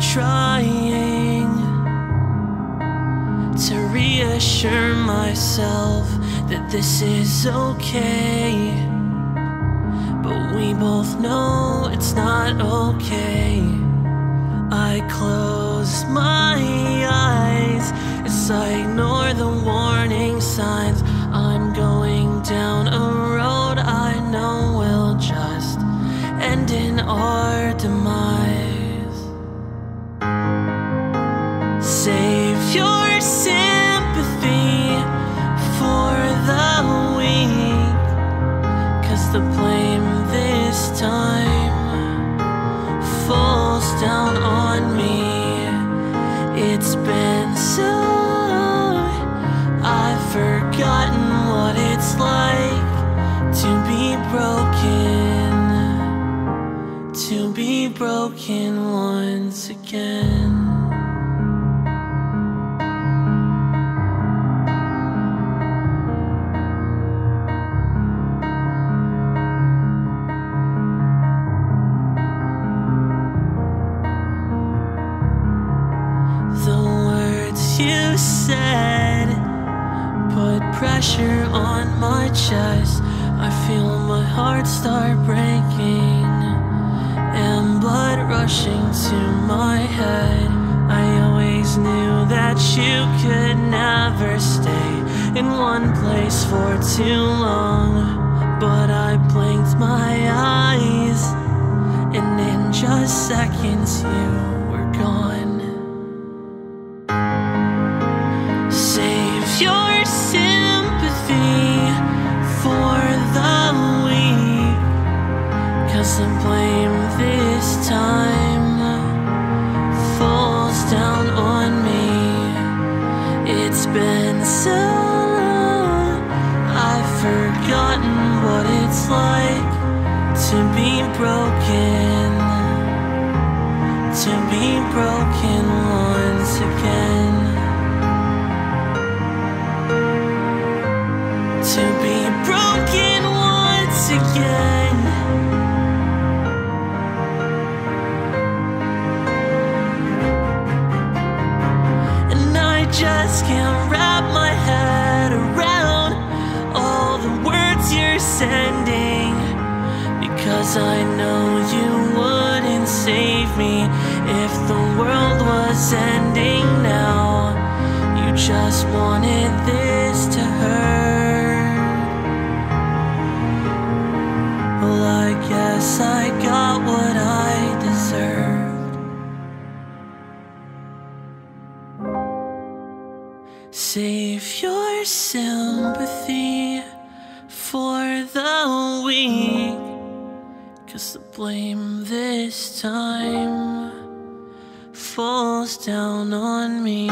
trying to reassure myself that this is okay. But we both know it's not okay. I close my eyes as I ignore the warning signs. I'm going down a road I know will just end in our demise. To be broken once again. The words you said put pressure on my chest. I feel my heart start breaking to my head. I always knew that you could never stay in one place for too long. But I blinked my eyes, and in just seconds, you were gone. Save your sympathy for the weak. Cause the blame this time been so long, I've forgotten what it's like to be broken. To be broken once again. to be broken once again. Just can't wrap my head around all the words you're sending. Because I know you wouldn't save me if the world was ending now. You just wanted this to hurt. Well, I guess I got what I Save your sympathy for the weak. Cause the blame this time falls down on me.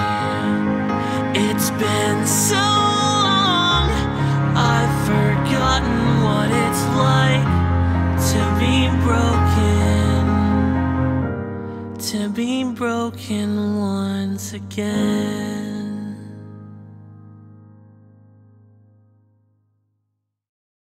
It's been so long, I've forgotten what it's like to be broken, to be broken once again.